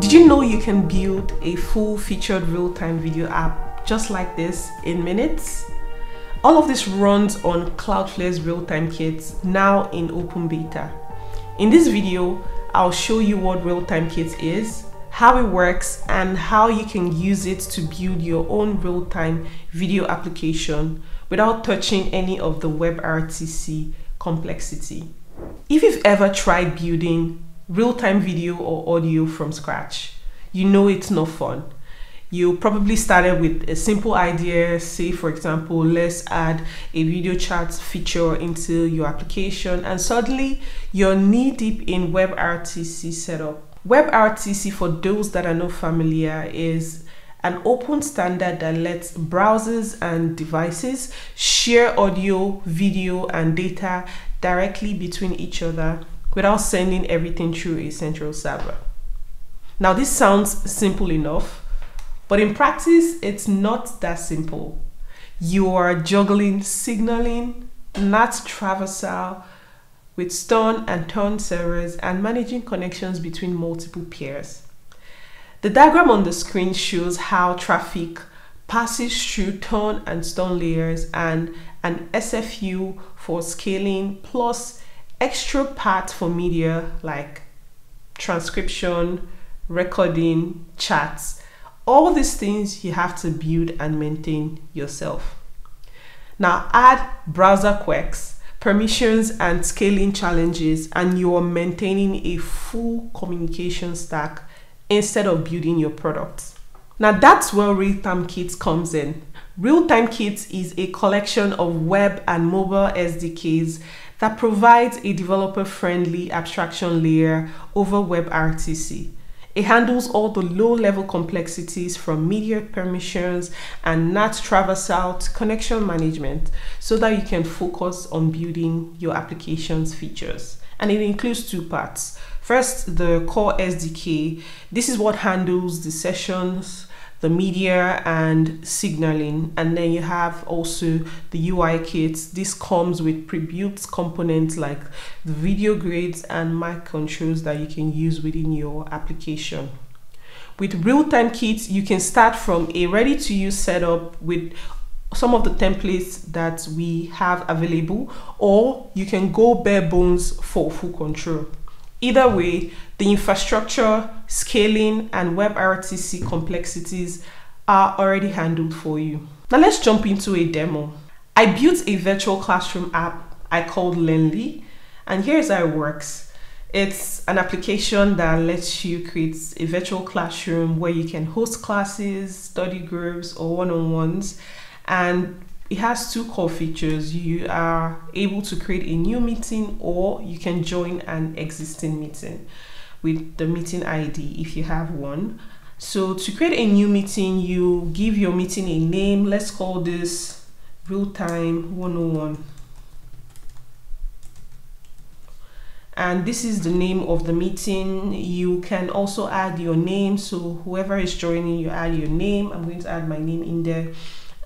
Did you know you can build a full featured real-time video app just like this in minutes? All of this runs on Cloudflare's real-time kits now in open beta. In this video, I'll show you what real-time kit is, how it works, and how you can use it to build your own real-time video application without touching any of the WebRTC complexity. If you've ever tried building real-time video or audio from scratch, you know it's no fun. You probably started with a simple idea, say for example, let's add a video chat feature into your application and suddenly you're knee deep in WebRTC setup. WebRTC, for those that are not familiar, is an open standard that lets browsers and devices share audio, video, and data directly between each other without sending everything through a central server. Now, this sounds simple enough, but in practice, it's not that simple. You are juggling signaling, NAT traversal with stun and turn servers and managing connections between multiple peers. The diagram on the screen shows how traffic passes through turn and stun layers and an SFU for scaling plus extra parts for media like transcription, recording, chats. All these things you have to build and maintain yourself. Now add browser quirks, permissions and scaling challenges and you're maintaining a full communication stack instead of building your product. Now that's where Real-Time Kits comes in. Real-Time Kits is a collection of web and mobile SDKs that provides a developer-friendly abstraction layer over WebRTC. It handles all the low-level complexities from media permissions and NAT traversal to connection management so that you can focus on building your application's features. And it includes two parts. First, the core SDK. This is what handles the sessions, the media and signaling. And then you have also the UI kits. This comes with pre-built components like the video grids and mic controls that you can use within your application. With real-time kits you can start from a ready-to-use setup with some of the templates that we have available or you can go bare bones for full control Either way, the infrastructure, scaling, and WebRTC complexities are already handled for you. Now let's jump into a demo. I built a virtual classroom app I called Learnly, and here's how it works. It's an application that lets you create a virtual classroom where you can host classes, study groups, or one-on-ones, and it has two core features. You are able to create a new meeting or you can join an existing meeting with the meeting ID if you have one. So to create a new meeting, you give your meeting a name. Let's call this real time 101. and this is the name of the meeting you can also add your name so whoever is joining you add your name i'm going to add my name in there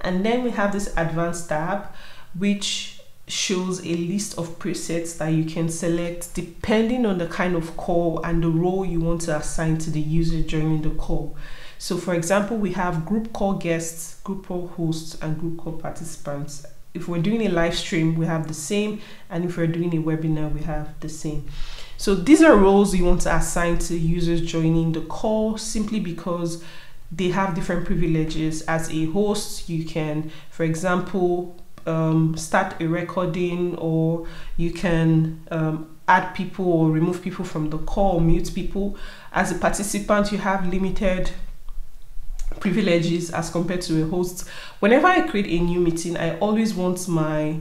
and then we have this advanced tab which shows a list of presets that you can select depending on the kind of call and the role you want to assign to the user during the call. So for example, we have group call guests, group call hosts, and group call participants. If we're doing a live stream, we have the same, and if we're doing a webinar, we have the same. So these are roles you want to assign to users joining the call simply because they have different privileges. As a host, you can, for example, um, start a recording or you can um, add people or remove people from the call, or mute people. As a participant, you have limited privileges as compared to a host. Whenever I create a new meeting, I always want my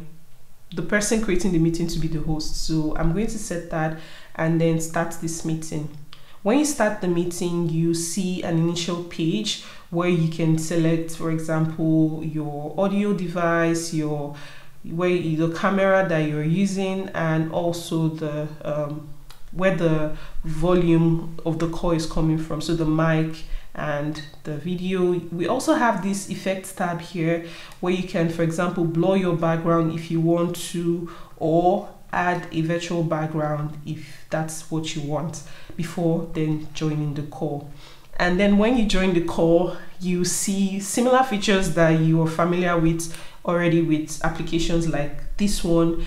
the person creating the meeting to be the host. So I'm going to set that and then start this meeting. When you start the meeting, you see an initial page where you can select, for example, your audio device, your where the camera that you're using, and also the um, where the volume of the call is coming from. So the mic and the video. We also have this effects tab here where you can, for example, blur your background if you want to, or add a virtual background if that's what you want before then joining the call. And then when you join the call, you see similar features that you are familiar with already with applications like this one.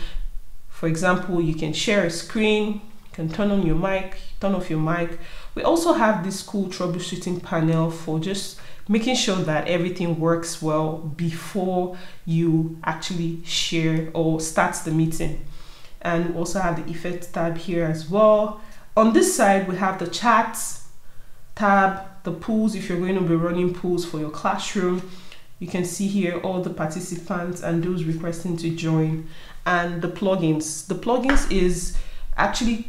For example, you can share a screen, you can turn on your mic, turn off your mic. We also have this cool troubleshooting panel for just making sure that everything works well before you actually share or start the meeting. And also have the effects tab here as well. On this side, we have the chats tab, the polls if you're going to be running polls for your classroom. You can see here all the participants and those requesting to join and the plugins. The plugins is actually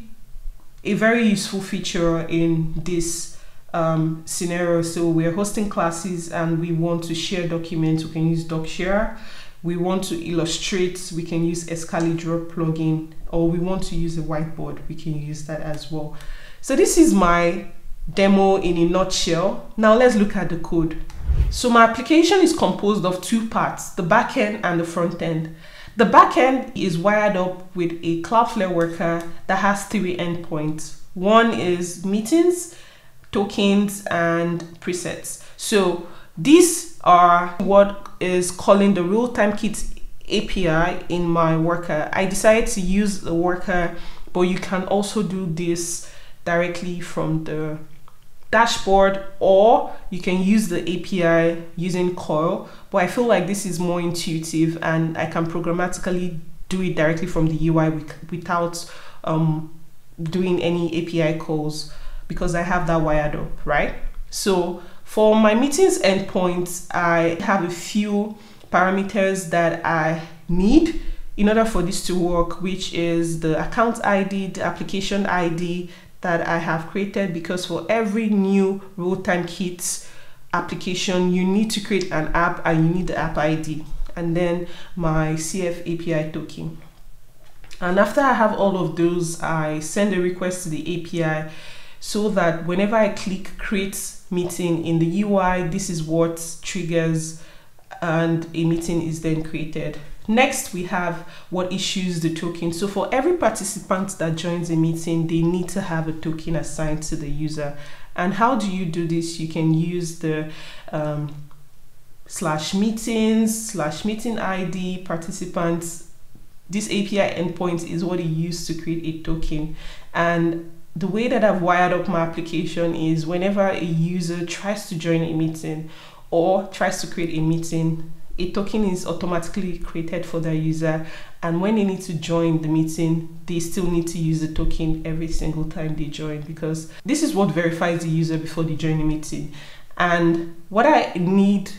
a very useful feature in this um, scenario. So we're hosting classes and we want to share documents. We can use DocShare. We want to illustrate. We can use Excalidraw plugin, or we want to use a whiteboard. We can use that as well. So this is my demo in a nutshell. Now let's look at the code. So my application is composed of two parts, the back end and the front end. The backend is wired up with a Cloudflare worker that has three endpoints. One is meetings, tokens, and presets. So these are what is calling the real-time kit API in my worker. I decided to use the worker, but you can also do this directly from the dashboard or you can use the API using curl but I feel like this is more intuitive and I can programmatically do it directly from the UI without um, doing any API calls because I have that wired up, right? So for my meetings endpoints, I have a few parameters that I need in order for this to work, which is the account ID, the application ID, that I have created because for every new real-time kit application, you need to create an app and you need the app ID and then my CF API token. And after I have all of those, I send a request to the API so that whenever I click create meeting in the UI, this is what triggers and a meeting is then created. Next, we have what issues the token. So for every participant that joins a meeting, they need to have a token assigned to the user. And how do you do this? You can use the um, slash meetings, slash meeting ID, participants. This API endpoint is what you use to create a token. And the way that I've wired up my application is whenever a user tries to join a meeting or tries to create a meeting, a token is automatically created for the user. And when they need to join the meeting they still need to use the token every single time they join because this is what verifies the user before they join the meeting. And what i need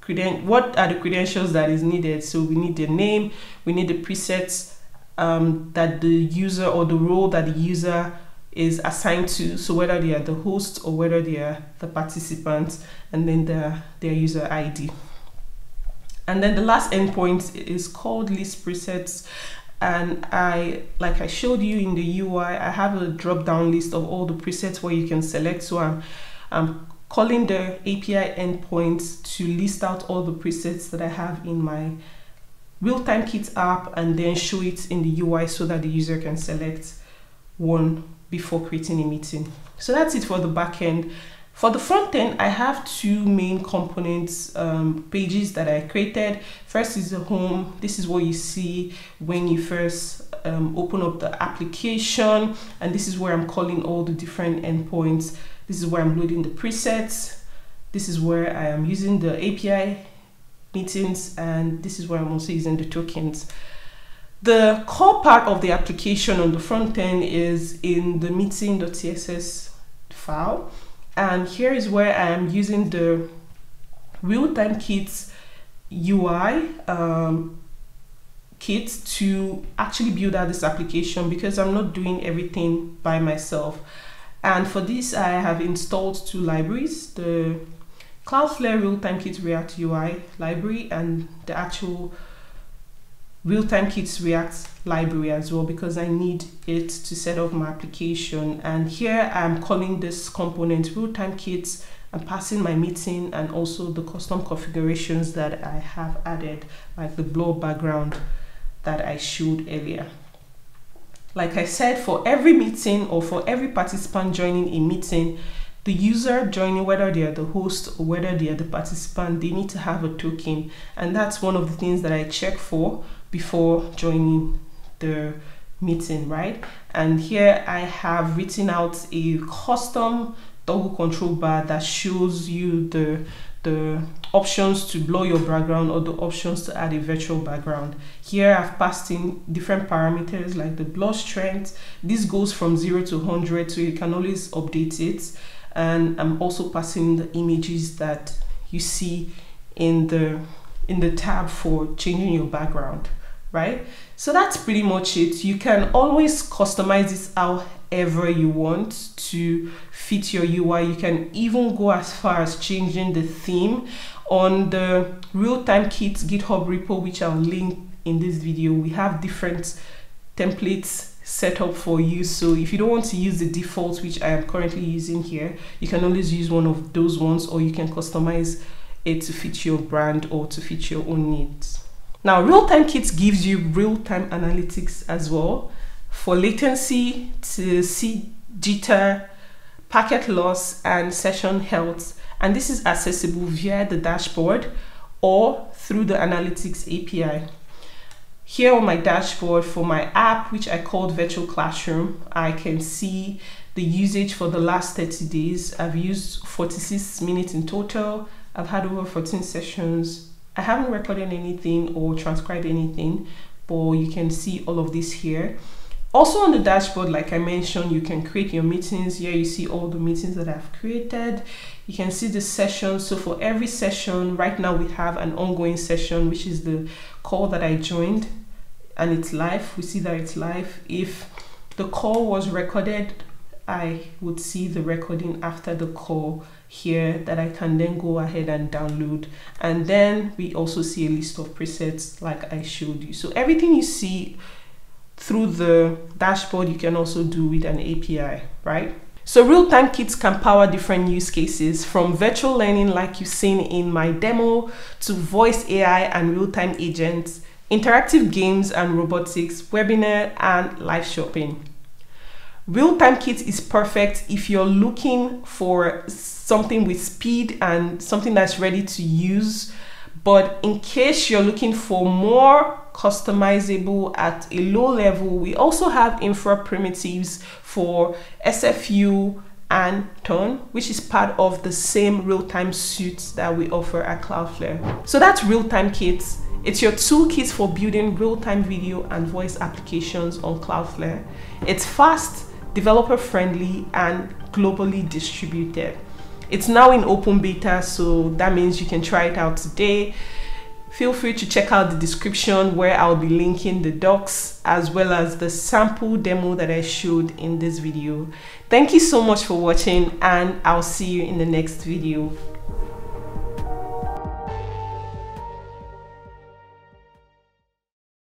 creden- what are the credentials that is needed? So we need the name we need the presets um, that the user or the role that the user is assigned to so whether they are the host or whether they are the participant and then the, their user id and then the last endpoint is called list presets. And I, like I showed you in the UI, I have a drop down list of all the presets where you can select. So I'm, I'm calling the API endpoint to list out all the presets that I have in my real-time kit app and then show it in the UI so that the user can select one before creating a meeting. So that's it for the back end. For the front end, I have two main components um, pages that I created. First is the home. This is what you see when you first um, open up the application. And this is where I'm calling all the different endpoints. This is where I'm loading the presets. This is where I am using the API meetings. And this is where I'm also using the tokens. The core part of the application on the front end is in the meeting.tsx file and here is where I am using the real-time kits UI um, kit to actually build out this application because I'm not doing everything by myself. And for this, I have installed two libraries, the Cloudflare Real-Time Kit React UI library and the actual real-time kits react library as well because I need it to set up my application. And here I'm calling this component real-time kits. And passing my meeting and also the custom configurations that I have added like the blur background that I showed earlier. Like I said, for every meeting or for every participant joining a meeting, the user joining, whether they are the host or whether they are the participant, they need to have a token. And that's one of the things that I check for before joining the meeting, right? And here I have written out a custom toggle control bar that shows you the the options to blur your background or the options to add a virtual background. Here I've passed in different parameters like the blur strength. This goes from 0 to 100 so you can always update it. And I'm also passing the images that you see in the in the tab for changing your background, right? So that's pretty much it. You can always customize this however you want to fit your UI. You can even go as far as changing the theme on the real-time kit GitHub repo, which I'll link in this video. We have different templates set up for you. So if you don't want to use the default, which I am currently using here, you can always use one of those ones or you can customize it to fit your brand or to fit your own needs. Now, real-time kits gives you real-time analytics as well for latency to see jitter, packet loss, and session health. And this is accessible via the dashboard or through the analytics API. Here on my dashboard for my app, which I called Virtual Classroom, I can see the usage for the last 30 days. I've used 46 minutes in total. I've had over 14 sessions I haven't recorded anything or transcribed anything, but you can see all of this here. Also on the dashboard, like I mentioned, you can create your meetings. Here you see all the meetings that I've created. You can see the sessions. So for every session, right now we have an ongoing session, which is the call that I joined and it's live. We see that it's live. If the call was recorded, I would see the recording after the call here that I can then go ahead and download. And then we also see a list of presets like I showed you. So everything you see through the dashboard, you can also do with an API, right? So real-time kits can power different use cases from virtual learning like you've seen in my demo to voice AI and real-time agents, interactive games and robotics, webinar and live shopping. Real-time kit is perfect if you're looking for something with speed and something that's ready to use. But in case you're looking for more customizable at a low level, we also have infra primitives for SFU and TURN, which is part of the same real-time suite that we offer at Cloudflare. So that's real-time kits. It's your toolkit for building real-time video and voice applications on Cloudflare. It's fast, developer friendly, and globally distributed. It's now in open beta, so that means you can try it out today. Feel free to check out the description where I'll be linking the docs as well as the sample demo that I showed in this video. Thank you so much for watching and I'll see you in the next video.